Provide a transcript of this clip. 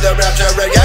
the rapture reggae.